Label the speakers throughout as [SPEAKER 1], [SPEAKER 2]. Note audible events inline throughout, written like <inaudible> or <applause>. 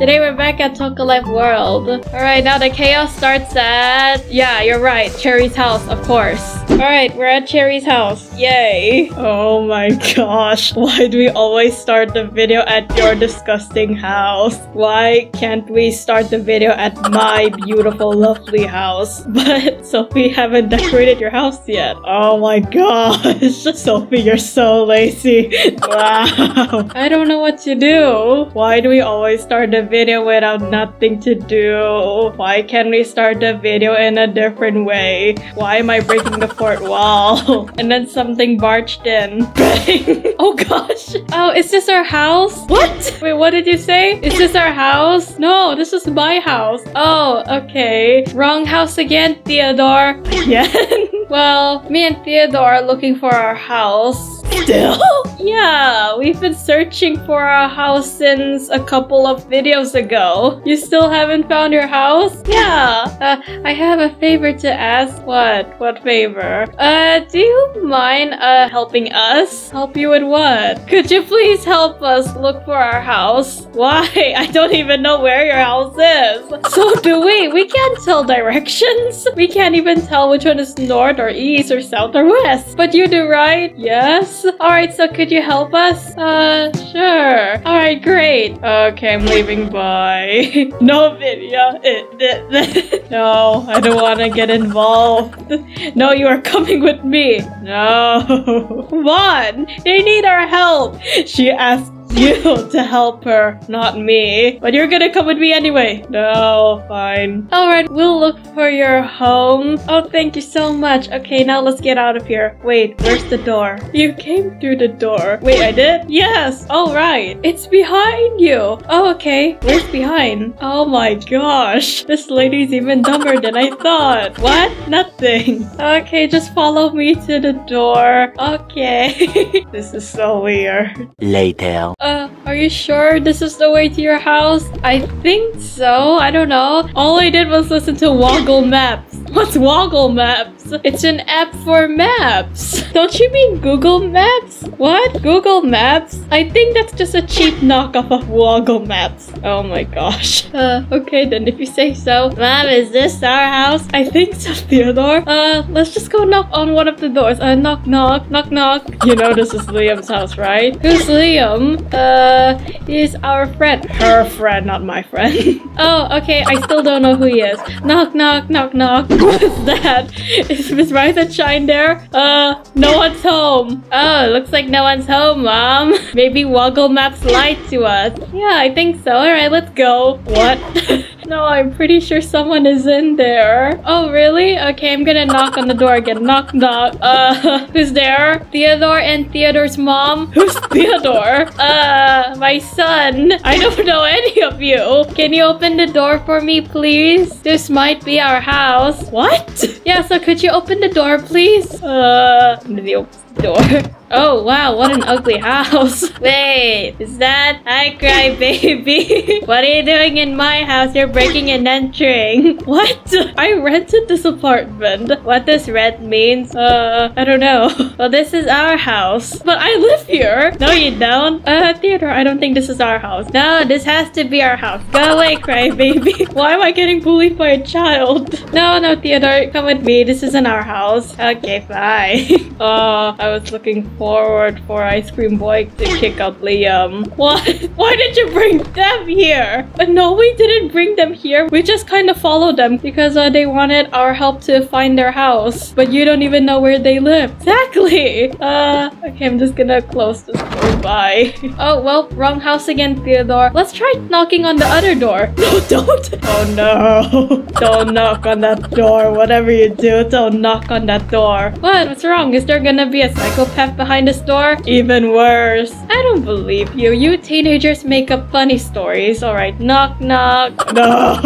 [SPEAKER 1] Today we're back at Toca Life World. Alright, now the chaos starts at... Yeah, you're right. Cherry's house, of course. Alright, we're at Cherry's house. Yay. Oh my gosh. Why do we always start the video at your disgusting house? Why can't we start the video at my beautiful, lovely house? <laughs> But Sophie haven't decorated your house yet. Oh my gosh. <laughs> Sophie, you're so lazy. Wow. I don't know what to do. Why do we always start the video without nothing to do? Why can't we start the video in a different way? Why am I breaking the fourth wall? <laughs> and then something barged in. Bang! <laughs> oh gosh. Oh, is this our house? What? Wait, what did you say? Is this our house? No, this is my house. Oh, okay. Wrong house again, Theodore. <laughs> Again? well, me and Theodore are looking for our house. Still? <laughs> Yeah, we've been searching for our house since a couple of videos ago. You still haven't found your house? Yeah. Uh, I have a favor to ask. What? What favor? Uh, do you mind, uh, helping us? Help you with what? Could you please help us look for our house? <laughs> Why? I don't even know where your house is. So do we? We can't tell directions. We can't even tell which one is north or east or south or west. But you do, right? Yes? Alright, so could you help us? Uh, sure. Alright, great. Okay, I'm leaving. Bye. <laughs> no video. <laughs> no, I don't want to get involved. <laughs> No, you are coming with me. No. Come on. They need our help. She asked <laughs> you to help her, not me. But you're gonna come with me anyway. No, fine. Alright, we'll look for your home. Oh, thank you so much. Okay, now let's get out of here. Wait, where's the door? You came through the door. Wait, I did? Yes. All right. It's behind you. Oh, okay. Where's behind? Oh my gosh. This lady's even dumber than I thought. What? Nothing. Okay, just follow me to the door. Okay. <laughs> this is so weird.
[SPEAKER 2] Later.
[SPEAKER 1] Uh, are you sure this is the way to your house? I think so. I don't know. All I did was listen to Woggle Maps. <laughs> What's Woggle Maps? It's an app for maps. <laughs> Don't you mean Google Maps? What? Google Maps? I think that's just a cheap knockoff of Woggle Maps. Oh my gosh. <laughs> Uh, okay then if you say so. Mom, is this our house? I think so, Theodore. Uh, let's just go knock on one of the doors. Uh, knock, knock, knock, knock. You know this is Liam's house, right? Who's Liam? Uh, he's our friend. Her friend, not my friend. <laughs> oh, okay. I still don't know who he is. Knock, knock, knock, knock. <laughs> What's that? Is Miss Rise and Shine there? Uh, no one's home. Oh, looks like no one's home, Mom. <laughs> Maybe Woggle Maps lied to us. Yeah, I think so. Alright, let's go. What? No, I'm pretty sure someone is in there. Oh, really? Okay, I'm gonna knock on the door again. Knock, knock. Uh, <laughs> who's there? Theodore and Theodore's mom? Who's <laughs> Theodore? Uh, my son. I don't <laughs> know any of you. Can you open the door for me, please? This might be our house. What? Yeah, so could you open the door, please? Uh, door. <laughs> Oh wow, what an ugly house. <laughs> Wait, is that I cry <laughs> baby? what are you doing in my house? You're breaking and entering. What? I rented this apartment. What this rent means? Uh, I don't know. Well, this is our house. But I live here. No, you don't. Uh, Theodore, I don't think this is our house. No, this has to be our house. Go away, cry baby. Why am I getting bullied by a child? No, no, Theodore, come with me. This isn't our house. Okay, fine. oh, I was looking forward for Ice Cream Boy to kick out Liam. <laughs> What? Why did you bring them here? But no, we didn't bring them here. We just kind of followed them because uh, they wanted our help to find their house. But you don't even know where they live. <laughs> Exactly. Uh, okay, I'm just gonna close this door. Bye. <laughs> oh, well, wrong house again, Theodore. Let's try knocking on the other door. No, don't. Oh no. don't knock on that door. Whatever you do, don't knock on that door. What? What's wrong? Is there gonna be a psychopath behind this door? Even worse. I don't believe you. You teenagers make up funny stories. Alright, knock knock. <laughs> No.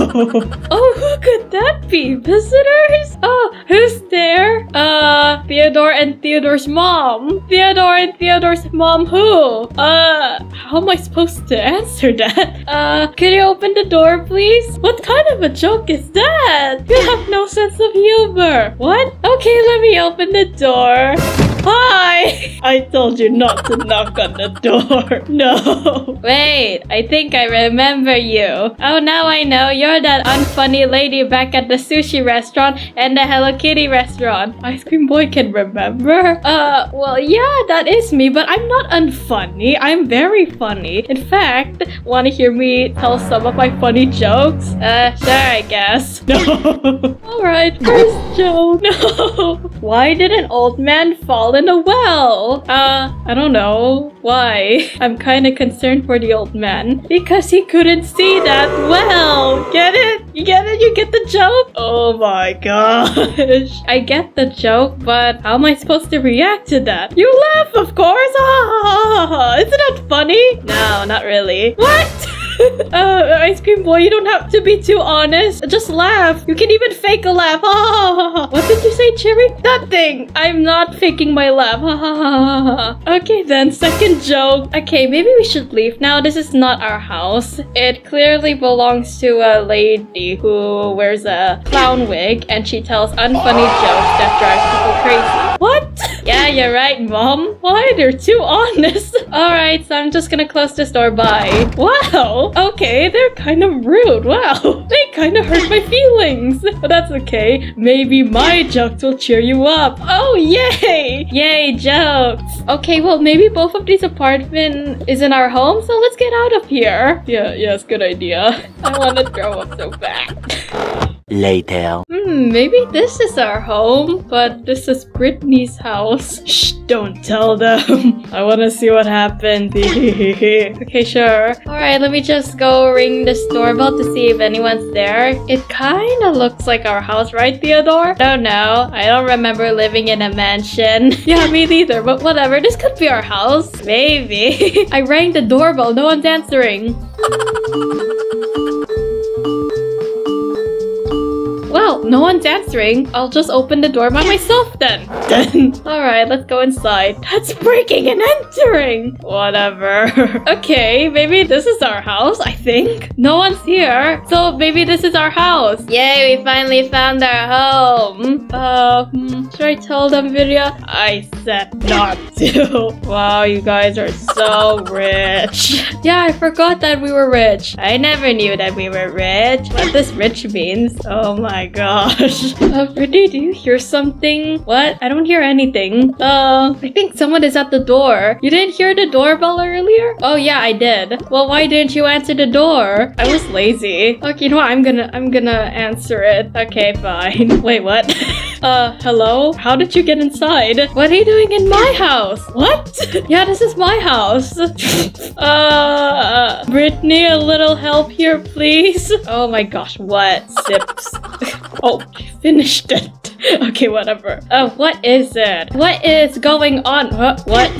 [SPEAKER 1] oh, who could that be? Visitors? Oh, who's there? Uh, Theodore and Theodore's mom. Theodore and Theodore's mom who? Uh, how am I supposed to answer that? <laughs> Uh, can you open the door, please? What kind of a joke is that? You have no sense of humor. What? Okay, let me open the door. Hi! <laughs> I told you not to knock on the door. <laughs> No. Wait, I think I remember you. Oh, now I know. You're that unfunny lady back at the sushi restaurant and the Hello Kitty restaurant. Ice Cream Boy can remember? Uh, well, yeah, that is me, but I'm not unfunny. I'm very funny. In fact, want to hear me tell some of my funny jokes? Uh, sure, I guess. <laughs> No. Alright, first joke. No. Why did an old man fall in a well? Uh, I don't know. Why? <laughs> I'm kind of concerned for the old man. Because he couldn't see that well. Get it? You get it? You get the joke? Oh my gosh. <laughs> I get the joke, but how am I supposed to react to that? You laugh, of course. <laughs> Isn't that funny? No, not really. What? <laughs> uh, ice cream boy, you don't have to be too honest. Just laugh. You can even fake a laugh. what did you say, Cherry? Nothing. I'm not faking my laugh. okay then, second joke. Okay, maybe we should leave now. This is not our house. It clearly belongs to a lady who wears a clown wig and she tells unfunny jokes that drive people crazy. What? <laughs> yeah, you're right, mom. Why? They're too honest. <laughs> Alright, so I'm just gonna close this door. Bye. Wow. Okay, they're kind of rude. Wow, <laughs> they kind of hurt my <laughs> feelings. But that's okay. Maybe my jokes will cheer you up. Oh, yay! Yay, jokes. Okay, well, maybe both of these apartment is in our home, so let's get out of here. Yeah, yes, good idea. <laughs> I want to throw up so bad.
[SPEAKER 2] Later.
[SPEAKER 1] Hmm, maybe this is our home, but this is Brittany's house. Shh, don't tell them. <laughs> I want to see what happened. <laughs> okay, sure. Alright, let me just go ring this doorbell to see if anyone's there. It kind of looks like our house, right, Theodore? Don't know. I don't remember living in a mansion. <laughs> yeah, me neither, but whatever. This could be our house. Maybe. I rang the doorbell. No one's answering. No one's answering. I'll just open the door by myself then. Then. <laughs> Alright, let's go inside. That's breaking and entering! Whatever. <laughs> okay, maybe this is our house, I think. No one's here. So maybe this is our house. Yay, we finally found our home. Uh, hmm, should I tell them video? I said not <laughs> to. wow, you guys are so rich. yeah, I forgot that we were rich. I never knew that we were rich. What this rich means. Oh my my gosh. <laughs> Uh, Brittany, do you hear something? What? I don't hear anything. Uh, I think someone is at the door. You didn't hear the doorbell earlier? Oh yeah, I did. Well, why didn't you answer the door? I was lazy. Okay, you know what? I'm gonna, I'm gonna answer it. Okay, fine. <laughs> Wait, what? <laughs> uh, hello? How did you get inside? What are you doing in my house? What? <laughs> yeah, this is my house. <laughs> uh, Brittany, a little help here, please. Oh my gosh, what? Sips. <laughs> oh, finished it. okay, whatever. Oh, what is it? What is going on? What? What?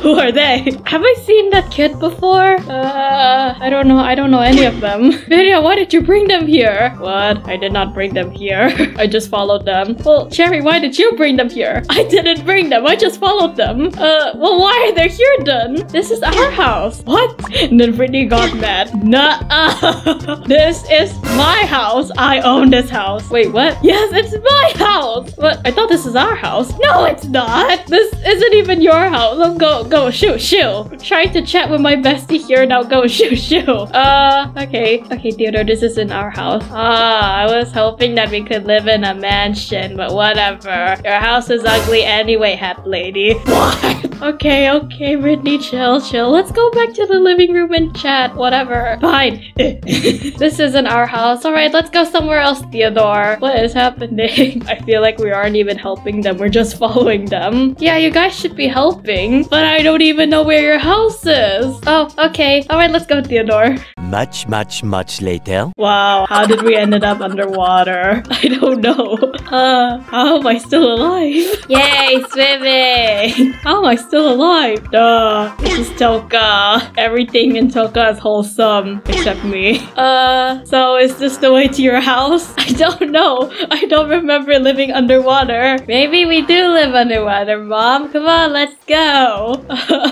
[SPEAKER 1] Who are they? Have I seen that kid before? Uh, I don't know. I don't know any of them. Video, why did you bring them here? What? I did not bring them here. I just followed them. Well, Cherry, why did you bring them here? <laughs> I didn't bring them. I just followed them. Uh, well, why are they here then? This is our house. <laughs> What? And then Brittany got mad. Nuh-uh. <laughs> this is my house. I own this house. Wait, what? Yes, it's my house. What? I thought this is our house. No, it's not. This isn't even your house. Let's go, go, shoot. I'm trying to chat with my bestie here. Now go, shoot, shoot. Uh, okay. Okay, Theodore, this isn't our house. Ah, I was hoping that we could live in a mansion, but whatever. Your house is ugly anyway, hat lady. What? <laughs> Okay, okay, Brittany, chill, chill. Let's go back to the living room and chat. Whatever. Fine. <laughs> this isn't our house. Alright, let's go somewhere else, Theodore. What is happening? <laughs> I feel like we aren't even helping them. We're just following them. Yeah, you guys should be helping. But I don't even know where your house is. Oh, okay. Alright, let's go, Theodore.
[SPEAKER 2] Much, much, much later.
[SPEAKER 1] Wow, how did we ended up underwater? <laughs> I don't know. Uh, how am I still alive? <laughs> Yay, swimming! How am I still alive? Duh, this is Toca. Everything in Toca is wholesome, except me. Uh, so is this the way to your house? <laughs> I don't know. I don't remember living underwater. Maybe we do live underwater, Mom. Come on, let's go.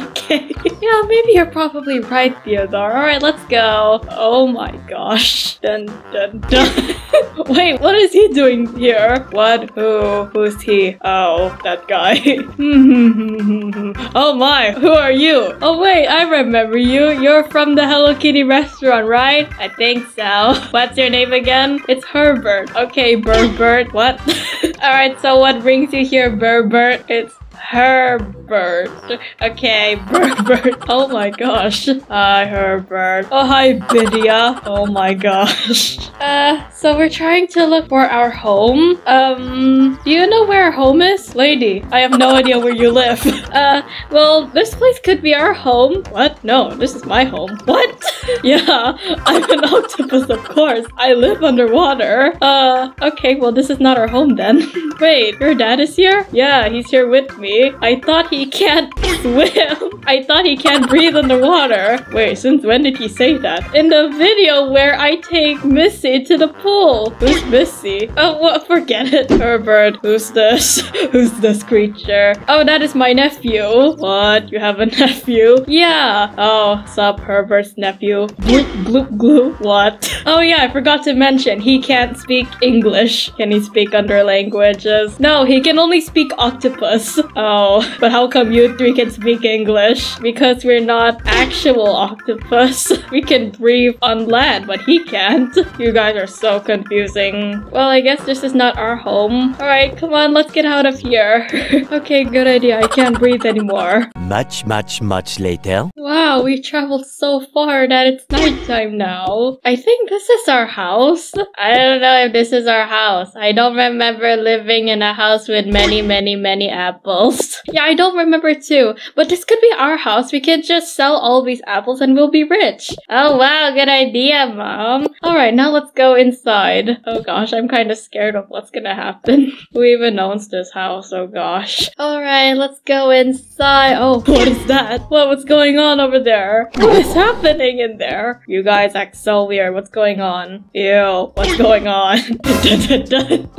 [SPEAKER 1] okay. yeah, maybe you're probably right, Theodore. Alright, let's go. Oh, oh my gosh. Dun, dun, dun. <laughs> Wait, what is he doing here? What? Who? Who's he? Oh, that guy. <laughs> oh my, who are you? Oh wait, I remember you. You're from the Hello Kitty restaurant, right? I think so. <laughs> What's your name again? It's Herbert. Okay, Burbert. What? Alright, so what brings you here, Burbert? It's Herbert. Okay, <laughs> Herbert. Oh my gosh. Hi, Herbert. Oh, hi, Bidia. Oh my gosh. <laughs> Uh, so we're trying to look for our home. Um, do you know where our home is? Lady, I have no idea where you live. <laughs> Uh, well, this place could be our home. What? No, this is my home. What? yeah, I'm an octopus, of course. I live underwater. Uh, okay, well, this is not our home then. Wait, your dad is here? Yeah, he's here with me. I thought he can't <laughs> swim. I thought he can't breathe underwater. Wait, since when did he say that? In the video where I take Missy to the pool. Who's Missy? Oh, well, forget it. Herbert, who's this? <laughs> who's this creature? Oh, that is my nephew. What? You have a nephew? Yeah. Oh, sup, Herbert's nephew. Bloop, bloop, gloop. What? <laughs> Oh yeah, I forgot to mention, he can't speak English. Can he speak other languages? No, he can only speak octopus. Oh, but how come you three can speak English? Because we're not actual octopus. <laughs> We can breathe on land, but he can't. You guys are so confusing. Well, I guess this is not our home. Alright, come on, let's get out of here. <laughs> okay, good idea. I can't breathe anymore.
[SPEAKER 2] Much, much, much later.
[SPEAKER 1] Wow, we traveled so far that it's nighttime now. I think this is our house. I don't know if this is our house. I don't remember living in a house with many, <laughs> many, many apples. <laughs> Yeah, I don't remember too. But this could be our house. We could just sell all these apples and we'll be rich. Oh wow, good idea, mom. Alright, now let's go inside. Oh gosh, I'm kind of scared of what's gonna happen. <laughs> Who even owns this house? Oh gosh. Alright, let's go inside. Oh, what is that? What, what's going on over there? What is happening in there? You guys act so weird. What's going on? Ew, what's going on?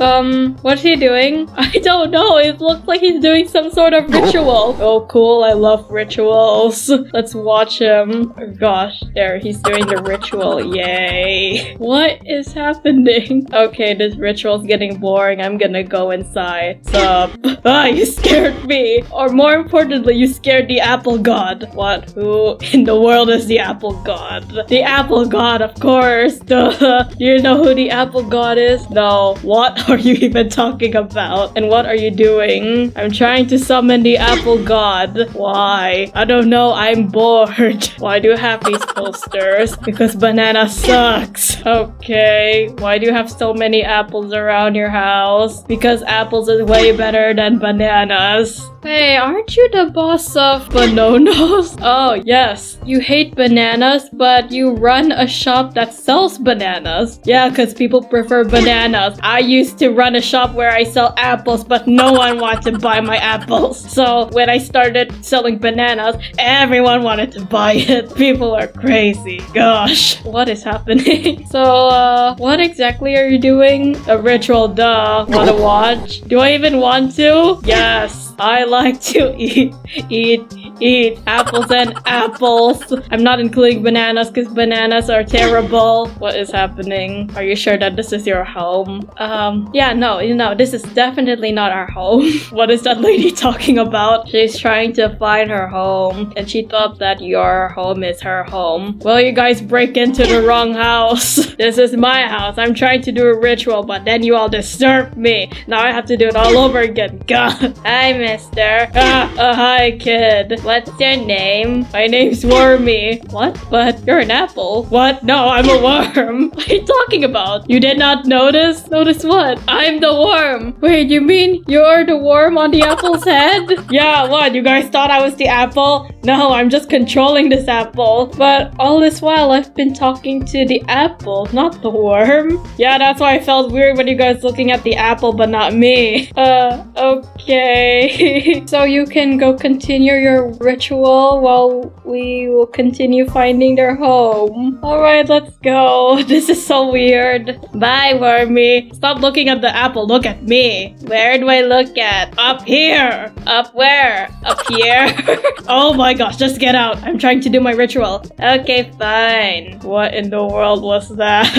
[SPEAKER 1] <laughs> um, what's he doing? I don't know. It looks like he's doing some sort of ritual. <laughs> Oh, cool. I love rituals. <laughs> Let's watch him. Oh, gosh, there. He's doing the ritual. Yay. What is happening? Okay, this ritual's getting boring. I'm gonna go inside. Sup? Ah, you scared me. Or more importantly, you scared the apple god. What? Who in the world is the apple god? The apple god, of course. <laughs> Duh. You know who the apple god is? No. What <laughs> are you even talking about? And what are you doing? I'm trying to summon the apple <laughs> god. Why? I don't know. I'm bored. Why do you have these posters? Because banana sucks. Okay. Why do you have so many apples around your house? Because apples is way better than bananas. Hey, aren't you the boss of Bananas? Oh, yes. You hate bananas, but you run a shop that sells bananas. Yeah, because people prefer bananas. I used to run a shop where I sell apples, but no one wanted to buy my apples. <laughs> So when I started selling bananas, everyone wanted to buy it. <laughs> People are crazy. Gosh, what is happening? <laughs> so, uh, what exactly are you doing? A ritual, duh. Wanna watch? Do I even want to? Yes. I like to eat, eat, eat apples and apples. I'm not including bananas because bananas are terrible. What is happening? Are you sure that this is your home? Um, yeah, no, you know, this is definitely not our home. <laughs> what is that lady <laughs> talking about? She's trying to find her home and she thought that your home is her home. Well, you guys break into the wrong house. <laughs> this is my house. I'm trying to do a ritual, but then you all disturb me. Now I have to do it all over again. God. I'm mister. Ah, uh, hi, kid. What's your name? My name's Wormy. What? But you're an apple. What? No, I'm a worm. <laughs> What are you talking about? You did not notice? Notice what? I'm the worm. Wait, you mean you're the worm on the apple's head? <laughs> Yeah, what? You guys thought I was the apple? No, I'm just controlling this apple. But all this while, I've been talking to the apple, not the worm. Yeah, that's why I felt weird when you guys looking at the apple, but not me. <laughs> Uh, okay. so you can go continue your ritual while we will continue finding their home. Alright, let's go. <laughs> This is so weird. Bye, Wormy. Stop looking at the apple. Look at me. Where do I look at? Up here. Up where? Up here. <laughs> oh my gosh, just get out. I'm trying to do my ritual. Okay, fine. What in the world was that?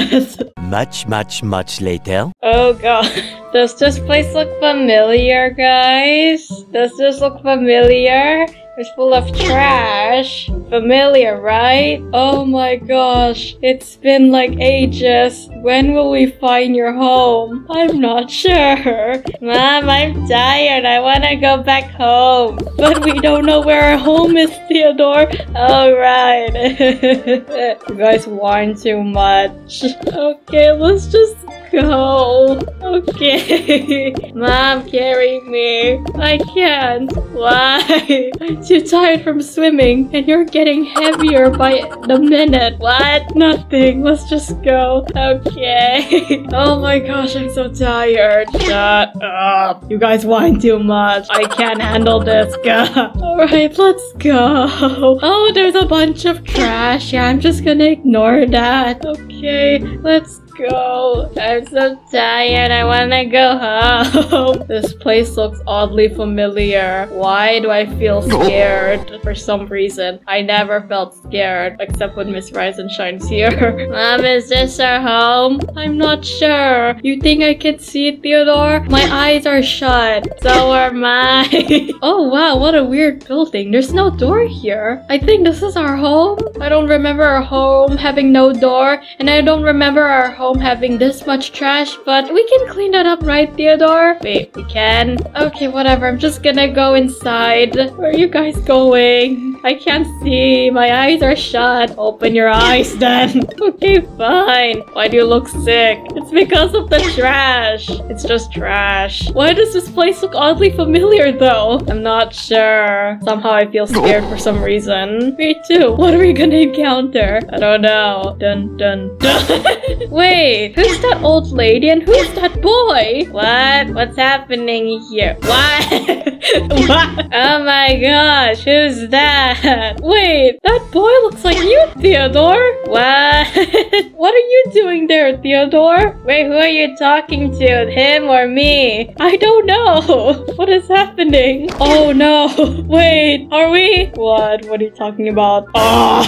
[SPEAKER 1] <laughs>
[SPEAKER 2] Much, much, much later.
[SPEAKER 1] oh god. Does this place look familiar, guys? Does this look familiar? It's full of trash. Familiar, right? Oh my gosh. It's been like ages. When will we find your home? I'm not sure. Mom, I'm tired. I want to go back home. But we don't know where our home is, Theodore. Alright. <laughs> you guys whine too much. Okay, let's just go. Okay. <laughs> Mom, carry me. I can't. Why? I'm <laughs> too tired from swimming, and you're getting heavier by the minute. What? Nothing. Let's just go. Okay. <laughs> oh my gosh, I'm so tired. Shut up. You guys whine too much. I can't handle this. <laughs> Alright, let's go. Oh, there's a bunch of trash. Yeah, I'm just gonna ignore that. Okay, let's go. I'm so tired. I wanna go home. <laughs> this place looks oddly familiar. Why do I feel scared for some reason? I never felt scared except when Miss Rise and Shine's here. <laughs> Mom, is this our home? I'm not sure. You think I can see it, Theodore? My eyes are shut. So are mine. <laughs> oh wow, what a weird building. There's no door here. I think this is our home. I don't remember our home having no door, and I don't remember our home having this much trash, but we can clean that up, right, Theodore? Wait, we can? Okay, whatever. I'm just gonna go inside. Where are you guys going? I can't see. My eyes are shut. Open your eyes then. <laughs> okay, fine. Why do you look sick? It's because of the trash. It's just trash. Why does this place look oddly familiar though? I'm not sure. Somehow I feel scared for some reason. Me too. What are we gonna encounter? I don't know. Dun dun dun. <laughs> Wait, who's that old lady and who's that boy? What? What's happening here? What? <laughs> <laughs> what? Oh my gosh, who's that? Wait, that boy looks like you, Theodore. What? <laughs> what are you doing there, Theodore? Wait, who are you talking to? Him or me? I don't know. <laughs> What is happening? Oh no. Wait, are we? What? What are you talking about? Oh.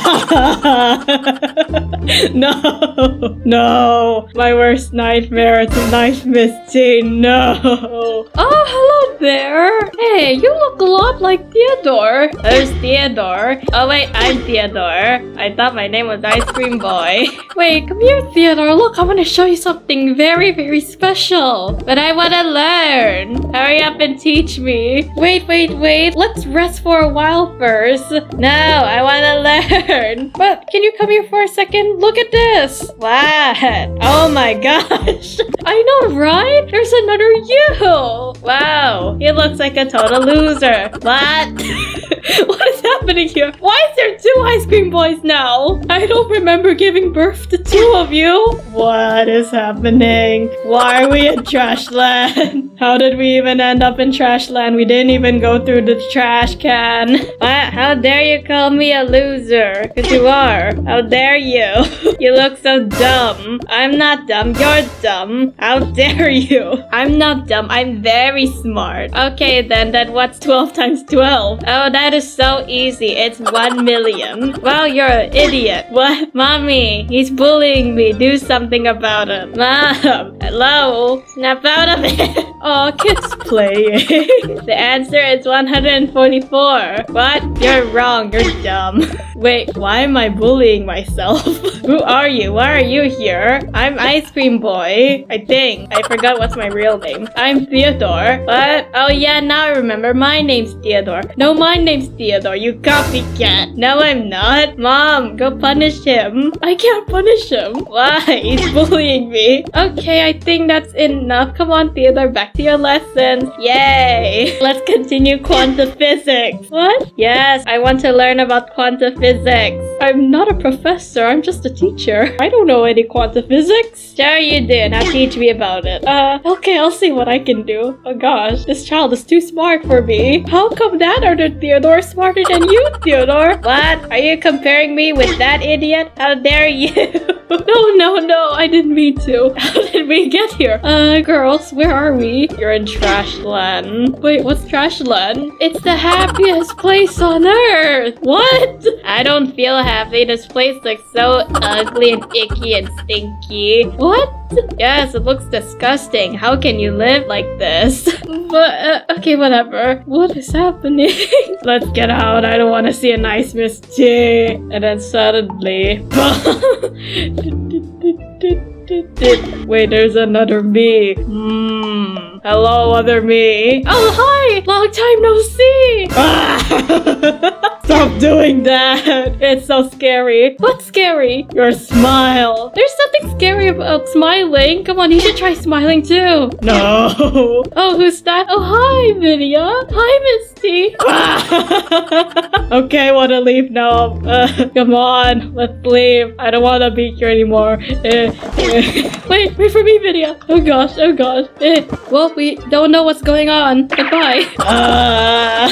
[SPEAKER 1] no. No. My worst nightmare. It's a misty. No. Oh, hello there. Hey, you look a lot like Theodore. Who's Theodore? Oh wait, I'm Theodore. I thought my name was Ice Cream Boy. <laughs> Wait, come here, Theodore. Look, I want to show you something very, very special. But I want to learn. Hurry up and teach me. Wait, wait, wait. Let's rest for a while first. No, I want to <laughs> learn. But can you come here for a second? Look at this. What? Oh my <laughs> gosh. I know, right? There's another you. Wow. He looks like a total loser. What? <laughs> what is happening here? Why is there two ice cream boys now? I don't remember giving birth to two of you. What is happening? Why are we in Trashland? <laughs> How did we even end up in Trashland? We didn't even go through the trash can. <laughs> What? How dare you call me a loser? Because you are. How dare you? you look so dumb. I'm not dumb. You're dumb. How dare you? I'm not dumb. I'm very smart. Okay then, then what's 12 times 12? Oh, that is so easy. It's 1 million. Wow, you're an idiot. What? Mommy, he's bullying me. Do something about it. Mom, hello? Snap out of it. <laughs> Oh, kids playing. <laughs> the answer is 144. What? You're wrong. You're dumb. <laughs> Wait, why am I bullying myself? Who are you? Why are you here? I'm Ice Cream Boy. I think. I forgot what's my real name. I'm Theodore. What? Oh yeah, now remember. My name's Theodore. No, my name's Theodore. You copycat. No, I'm not. Mom, go punish him. I can't punish him. Why? <laughs> He's bullying me. Okay, I think that's enough. Come on, Theodore. Back to your lessons. Yay. <laughs> Let's continue quantum physics. What? Yes, I want to learn about quantum physics physics. I'm not a professor, I'm just a teacher. I don't know any quantum physics. Sure you do, now teach me about it. Uh, okay, I'll see what I can do. Oh gosh, this child is too smart for me. How come that other Theodore is smarter than you, Theodore? What? Are you comparing me with that idiot? How dare you? <laughs> no, no, no, I didn't mean to. <laughs> How did we get here? Uh, girls, where are we? You're in Trashland. Wait, what's Trashland? It's the happiest place on earth. What? I don't feel happy. This place looks so ugly and icky and stinky. What? Yes, it looks disgusting. How can you live like this? <laughs> but, uh, okay, whatever. What is happening? <laughs> Let's get out. I don't want to see a nice T. And then suddenly... <laughs> Wait, there's another me. Hmm. Hello, other me. Oh, hi! Long time no see! Stop doing that! <laughs> It's so scary. What's scary? Your smile. There's something scary about smiling. Come on, you should try smiling too. No. <laughs> Oh, who's that? Oh, hi, Vidya. Hi, Misty. <laughs> okay, I wanna leave now. Uh, come on, let's leave. I don't wanna be here anymore. Eh, eh. wait, wait for me, Vidya. Oh gosh, oh gosh. Eh. Well, we don't know what's going on. Goodbye. Ah,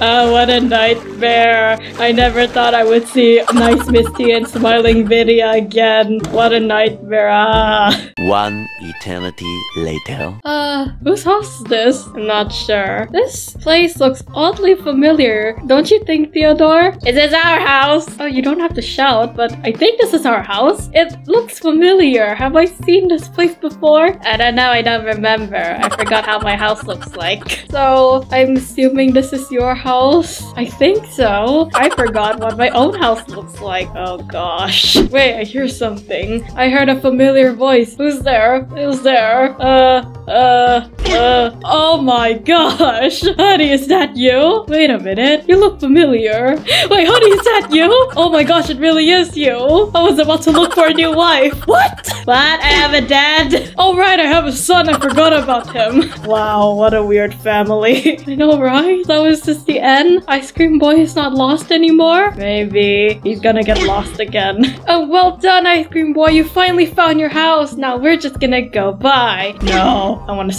[SPEAKER 1] uh, what a nightmare. I never thought I would see nice Misty and smiling Vidya again. What a nightmare. Ah.
[SPEAKER 2] One eternity later.
[SPEAKER 1] Uh, whose house is this? I'm not sure. This place looks oddly familiar. Don't you think, Theodore? Is this our house? Oh, you don't have to shout, but I think this is our house. It looks familiar. Have I seen this place before? I don't know. I don't remember. I forgot how my house looks like. So, I'm assuming this is your house? I think so. I forgot what my own house looks like. Oh gosh. Wait, I hear something. I heard a familiar voice. Who's there? Who's there? Uh, uh, uh. Oh my gosh. <laughs> Honey, is that you? Wait a minute. You look familiar. Wait, honey, is that you? Oh my gosh, it really is you. I was about to look for a new wife. <laughs> What? What? I have a dad? Oh right, I have a son. I forgot about him. <laughs> Wow, what a weird family. I know, right? That was just the end? Ice cream boy is not lost anymore? Maybe. He's gonna get lost again. Oh, well done, ice cream boy. You finally found your house. Now we're just gonna go. Bye. No, I want to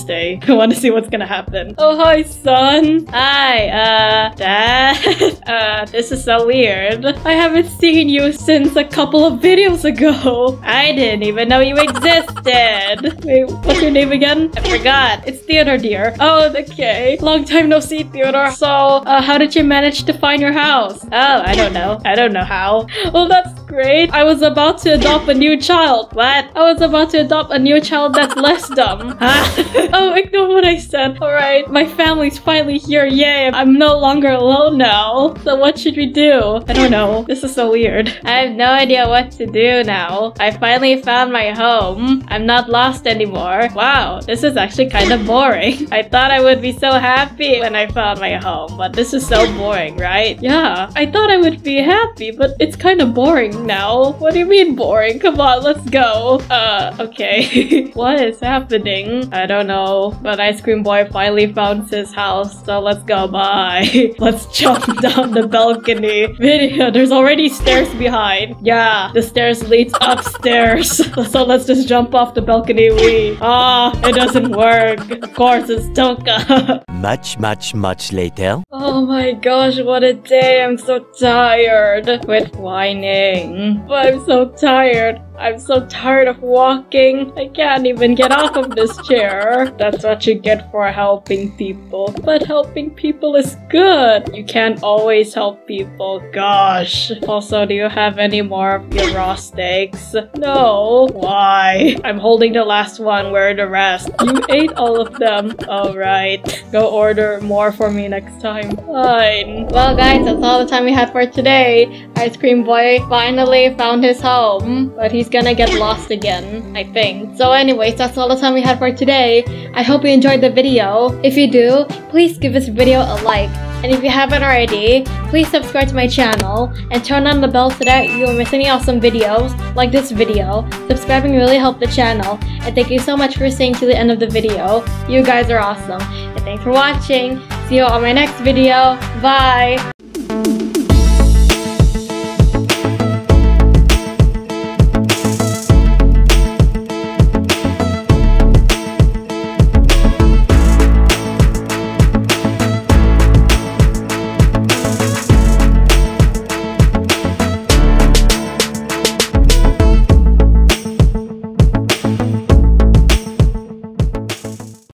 [SPEAKER 1] I want to see what's gonna happen. Oh, hi, son. Hi, uh, dad. <laughs> uh, this is so weird. I haven't seen you since a couple of videos ago. I didn't even know you existed. <laughs> Wait, what's your name again? I forgot. It's Theodore, dear. Oh, okay. Long time no see, Theodore. So, uh, how did you manage to find your house? Oh, I don't know. I don't know how. <laughs> Oh, that's great. I was about to adopt a new child. What? I was about to adopt a new child that's less dumb. oh, <laughs> ignore what I said. Alright, my family's finally here. Yay, I'm no longer alone now. So what should we do? I don't know. This is so weird. I have no idea what to do now. I finally found my home. I'm not lost anymore. Wow, this is actually kind of boring. <laughs> I thought I would be so happy when I found my home, but this is so boring, right? Yeah, I thought I would be happy, but it's kind of boring now. What do you mean boring? Come on, let's go. Uh, okay. <laughs> what is happening? I don't know. But Ice Cream Boy finally found his house, so let's go. Bye. <laughs> let's jump <laughs> down the balcony. Video, there's already stairs behind. Yeah, the stairs leads upstairs. <laughs> so let's just jump off the balcony. We. Ah, it doesn't work. Of course, it's Toca.
[SPEAKER 2] Much, much, much later.
[SPEAKER 1] Oh my gosh, what a day. I'm so tired. Quit whining. But I'm so tired. I'm so tired of walking. I can't even get off of this chair. That's what you get for helping people. But helping people is good. You can't always help people. Gosh. Also, do you have any more of your raw steaks? No. Why? I'm holding the last one. Where are the rest? You ate all of them. Alright. Go order more for me next time. Fine. Well, guys, that's all the time we had for today. Ice Cream Boy finally found his home, but he's gonna get lost again, I think. So anyways, that's all the time we had for today. I hope you enjoyed the video. If you do, please give this video a like. And if you haven't already, please subscribe to my channel and turn on the bell so that you won't miss any awesome videos like this video. Subscribing really helped the channel. And thank you so much for staying to the end of the video. You guys are awesome. And thanks for watching. See you on my next video. Bye!